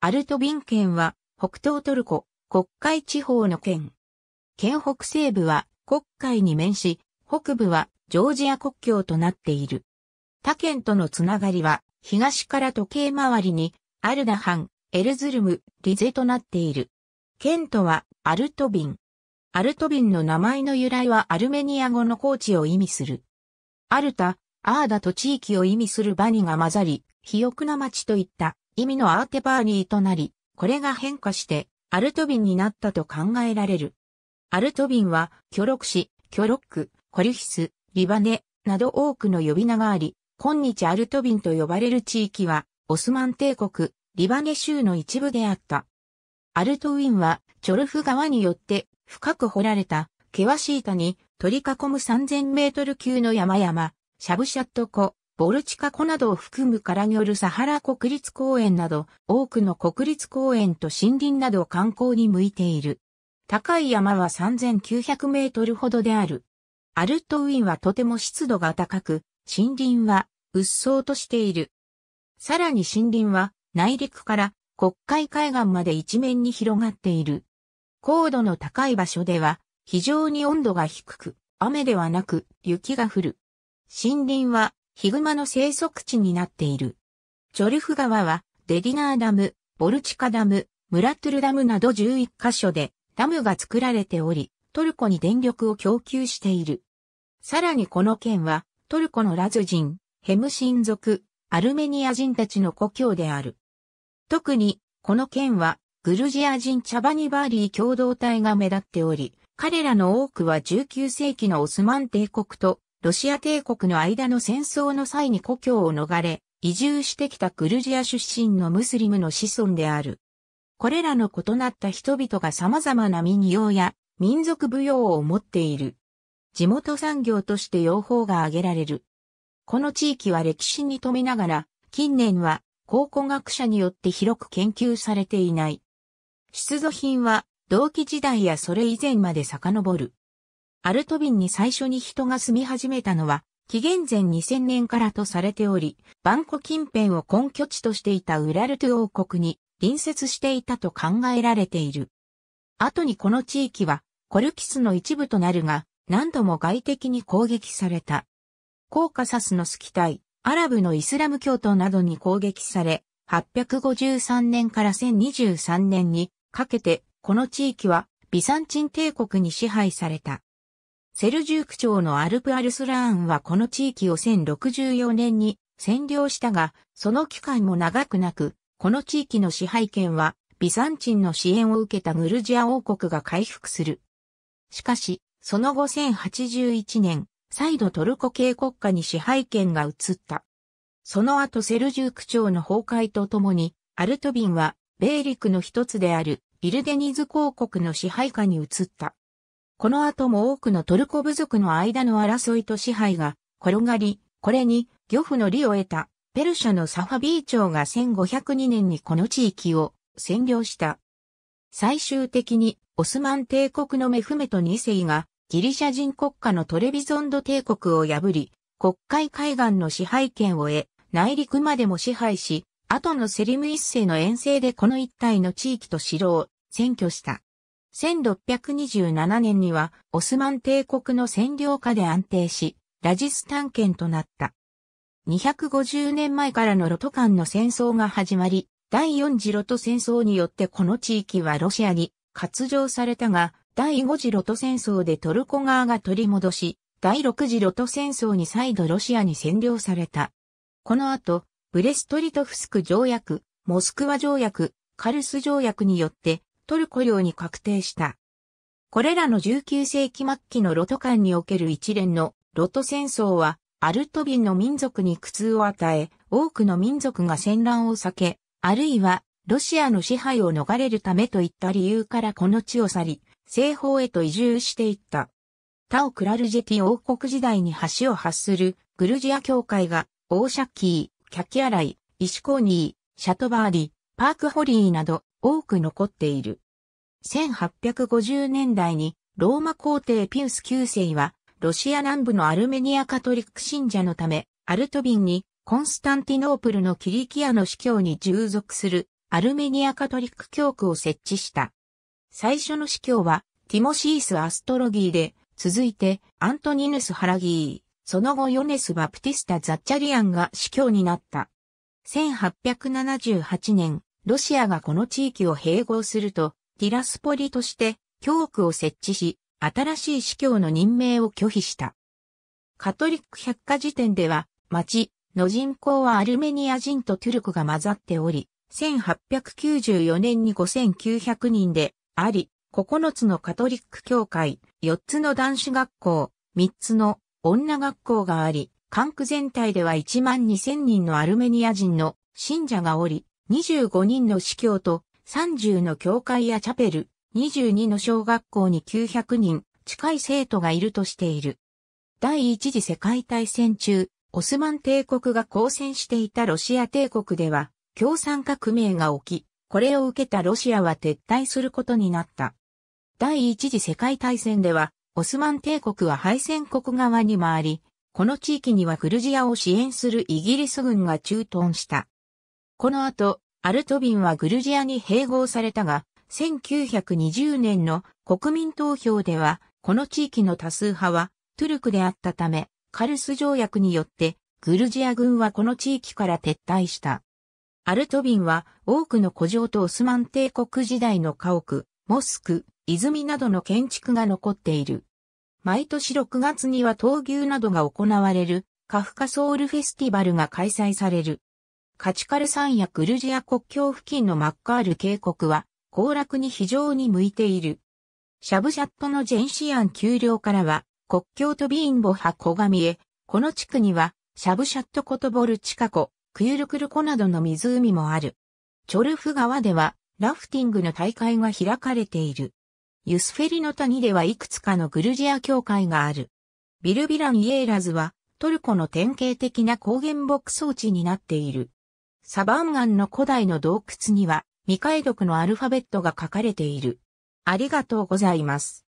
アルトビン県は北東トルコ、国海地方の県。県北西部は国海に面し、北部はジョージア国境となっている。他県とのつながりは東から時計回りにアルダハン、エルズルム、リゼとなっている。県とはアルトビン。アルトビンの名前の由来はアルメニア語の高地を意味する。アルタ、アーダと地域を意味するバニが混ざり、肥沃な町といった意味のアーテバーニーとなり、これが変化してアルトビンになったと考えられる。アルトビンは、キョロクシ、キョロック、コリュヒス、リバネ、など多くの呼び名があり、今日アルトビンと呼ばれる地域は、オスマン帝国、リバネ州の一部であった。アルトウィンは、チョルフ川によって深く掘られた、険しい谷、取り囲む3000メートル級の山々、シャブシャット湖、ボルチカ湖などを含むカラによるサハラ国立公園など、多くの国立公園と森林など観光に向いている。高い山は3900メートルほどである。アルトウィンはとても湿度が高く、森林は鬱蒼としている。さらに森林は内陸から国海海岸まで一面に広がっている。高度の高い場所では非常に温度が低く、雨ではなく雪が降る。森林はヒグマの生息地になっている。ジョルフ川はデディナーダム、ボルチカダム、ムラトゥルダムなど11カ所でダムが作られており、トルコに電力を供給している。さらにこの県は、トルコのラズ人、ヘムシン族、アルメニア人たちの故郷である。特に、この県は、グルジア人チャバニバーリー共同体が目立っており、彼らの多くは19世紀のオスマン帝国とロシア帝国の間の戦争の際に故郷を逃れ、移住してきたグルジア出身のムスリムの子孫である。これらの異なった人々が様々な民謡や民族舞踊を持っている。地元産業として養蜂が挙げられる。この地域は歴史に富みながら、近年は考古学者によって広く研究されていない。出土品は同期時代やそれ以前まで遡る。アルトビンに最初に人が住み始めたのは、紀元前2000年からとされており、バンコ近辺を根拠地としていたウラルト王国に隣接していたと考えられている。後にこの地域はコルキスの一部となるが、何度も外敵に攻撃された。コーカサスのスキタイ、アラブのイスラム教徒などに攻撃され、853年から1023年にかけて、この地域はビサンチン帝国に支配された。セルジューク朝のアルプ・アルスラーンはこの地域を1064年に占領したが、その期間も長くなく、この地域の支配権は、ビサンチンの支援を受けたグルジア王国が回復する。しかし、その後1081年、再度トルコ系国家に支配権が移った。その後セルジューク朝の崩壊とともに、アルトビンは、米陸の一つである、イルデニズ公国の支配下に移った。この後も多くのトルコ部族の間の争いと支配が転がり、これに漁夫の利を得たペルシャのサファビー朝が1502年にこの地域を占領した。最終的にオスマン帝国のメフメト2世がギリシャ人国家のトレビゾンド帝国を破り、国会海岸の支配権を得、内陸までも支配し、後のセリム一世の遠征でこの一帯の地域と城を占拠した。1627年にはオスマン帝国の占領下で安定し、ラジスタン県となった。250年前からのロト間の戦争が始まり、第4次ロト戦争によってこの地域はロシアに割譲されたが、第5次ロト戦争でトルコ側が取り戻し、第6次ロト戦争に再度ロシアに占領された。この後、ブレストリトフスク条約、モスクワ条約、カルス条約によってトルコ領に確定した。これらの19世紀末期のロト間における一連のロト戦争はアルトビンの民族に苦痛を与え、多くの民族が戦乱を避け、あるいはロシアの支配を逃れるためといった理由からこの地を去り、西方へと移住していった。タオ・クラルジェティ王国時代に端を発するグルジア教会が、オーシャッキー、キャキアライ、イシコーニー、シャトバーディ、パークホリーなど多く残っている。1850年代にローマ皇帝ピウス9世はロシア南部のアルメニアカトリック信者のため、アルトビンにコンスタンティノープルのキリキアの司教に従属するアルメニアカトリック教区を設置した。最初の司教はティモシース・アストロギーで、続いてアントニヌス・ハラギー、その後ヨネス・バプティスタ・ザッチャリアンが司教になった。1878年、ロシアがこの地域を併合すると、ティラスポリとして教区を設置し、新しい司教の任命を拒否した。カトリック百科事典では、町の人口はアルメニア人とトゥルクが混ざっており、1894年に5900人であり、9つのカトリック教会、4つの男子学校、3つの女学校があり、管区全体では1万2000人のアルメニア人の信者がおり、25人の司教と30の教会やチャペル、22の小学校に900人近い生徒がいるとしている。第一次世界大戦中、オスマン帝国が交戦していたロシア帝国では、共産革命が起き、これを受けたロシアは撤退することになった。第一次世界大戦では、オスマン帝国は敗戦国側に回り、この地域にはグルジアを支援するイギリス軍が駐屯した。この後、アルトビンはグルジアに併合されたが、1920年の国民投票では、この地域の多数派はトゥルクであったため、カルス条約によってグルジア軍はこの地域から撤退した。アルトビンは多くの古城とオスマン帝国時代の家屋、モスク、泉などの建築が残っている。毎年6月には闘牛などが行われるカフカソウルフェスティバルが開催される。カチカル山やグルジア国境付近のマッカール渓谷は行楽に非常に向いている。シャブシャットのジェンシアン丘陵からは国境とビーンボハ小神へ、この地区にはシャブシャットコトボルチカ湖、クユルクル湖などの湖もある。チョルフ川ではラフティングの大会が開かれている。ユスフェリの谷ではいくつかのグルジア教会がある。ビルビランイエーラズはトルコの典型的な高原牧草地になっている。サバンガンの古代の洞窟には未解読のアルファベットが書かれている。ありがとうございます。